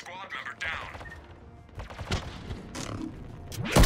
squad member down.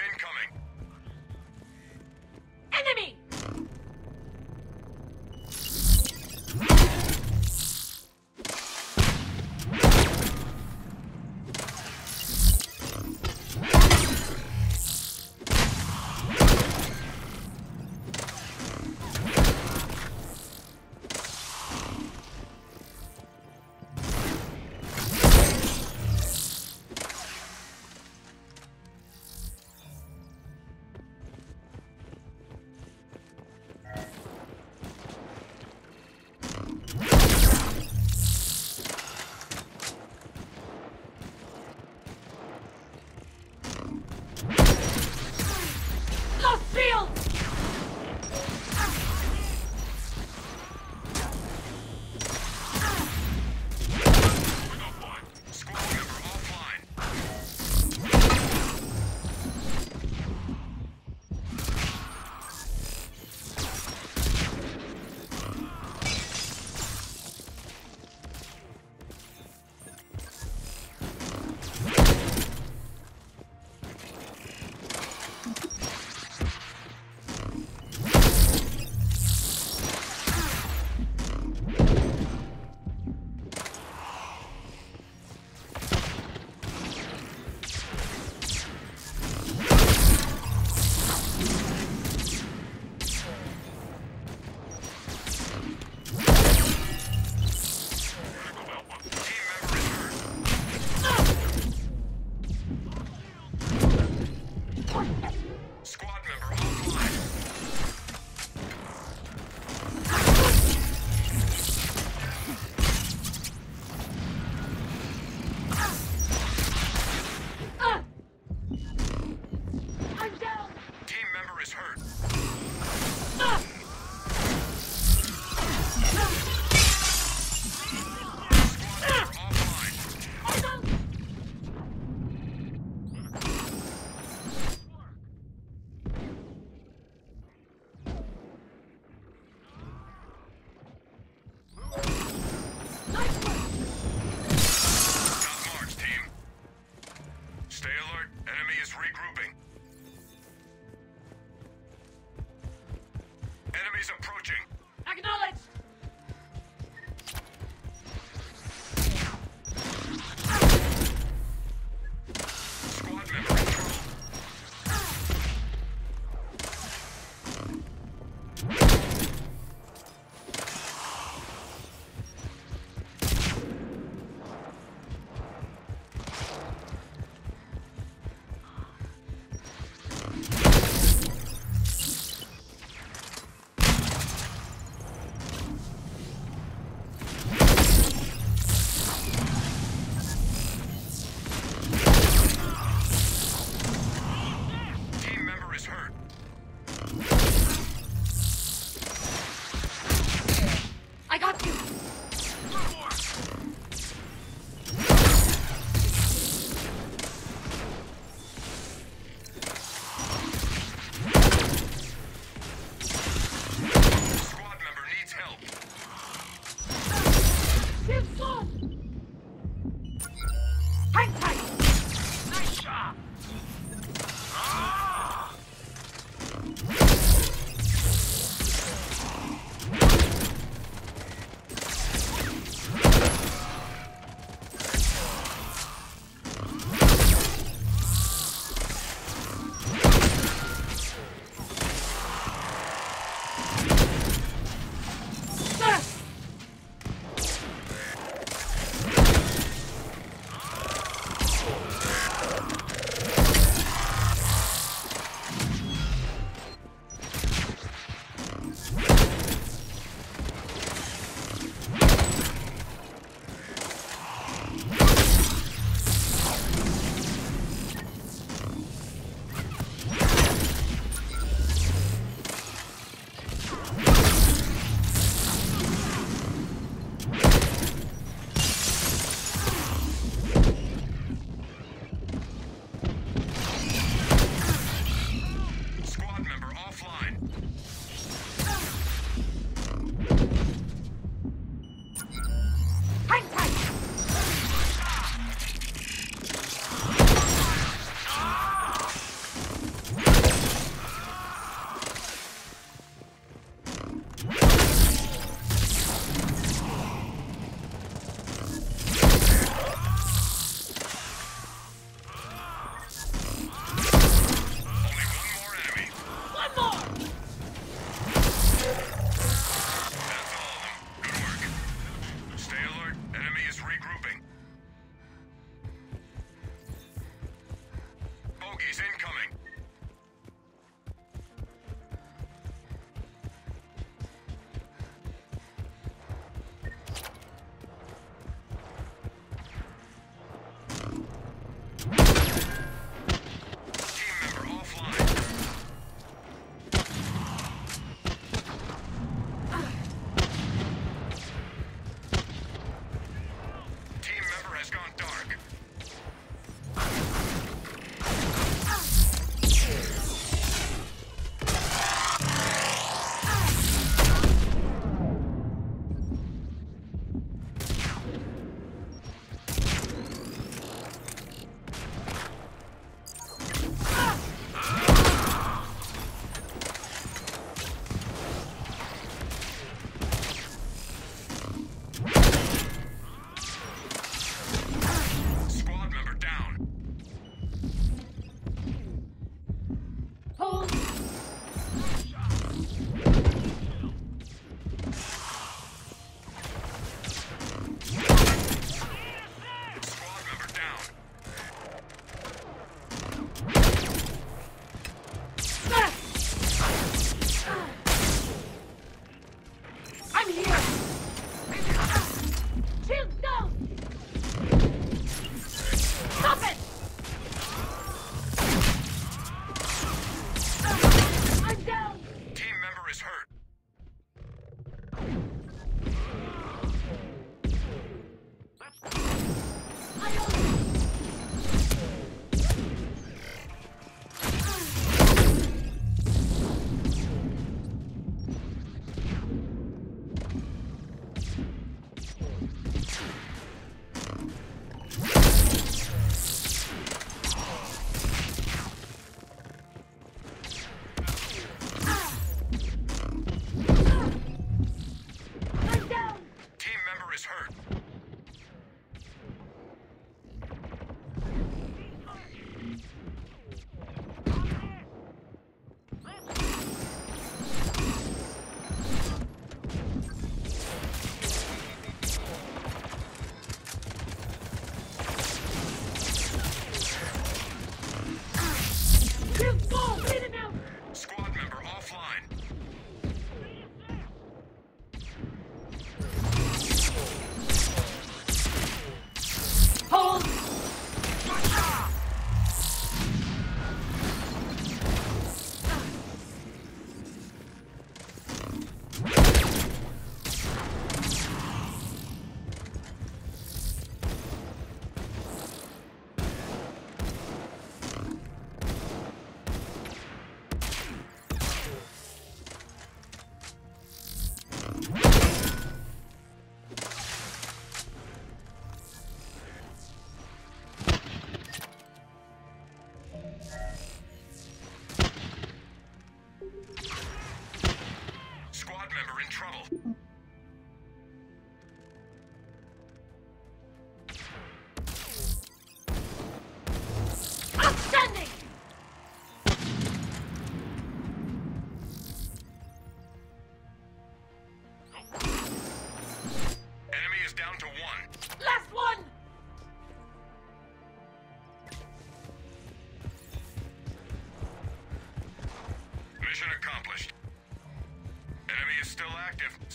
incoming.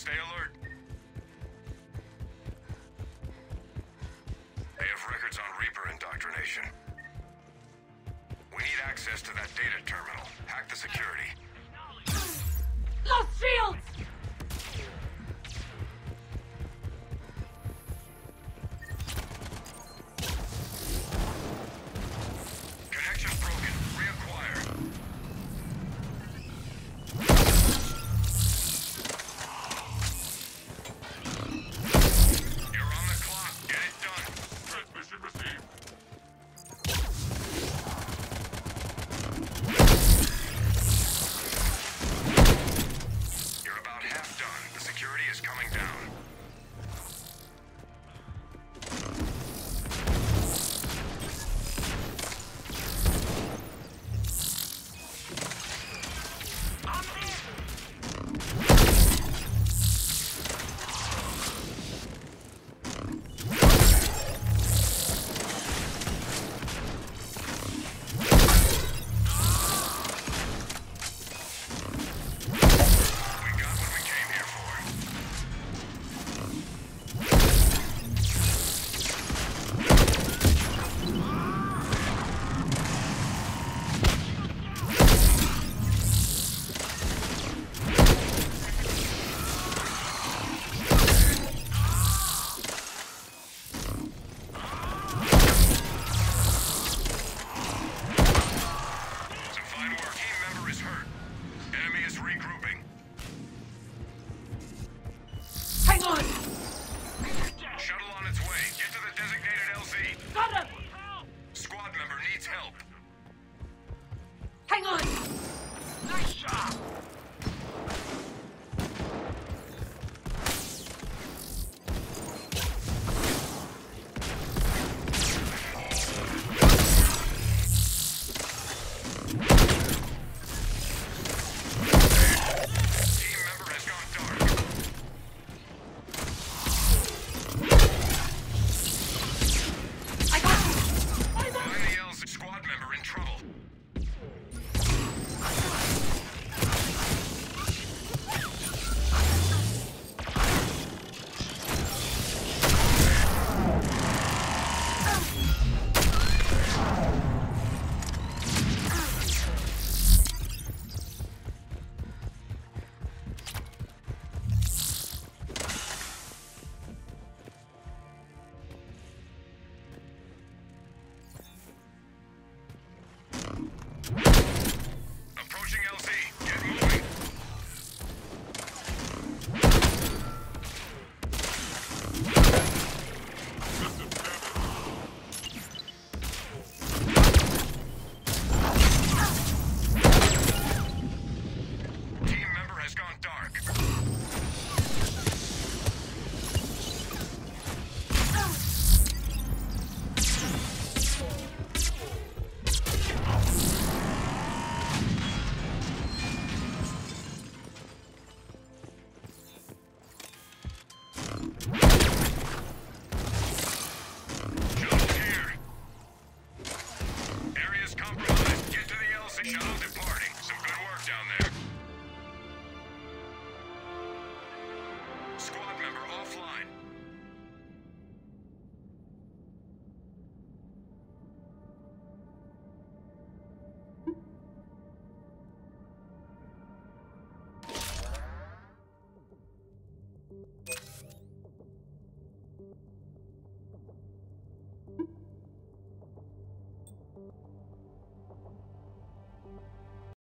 Stay alert.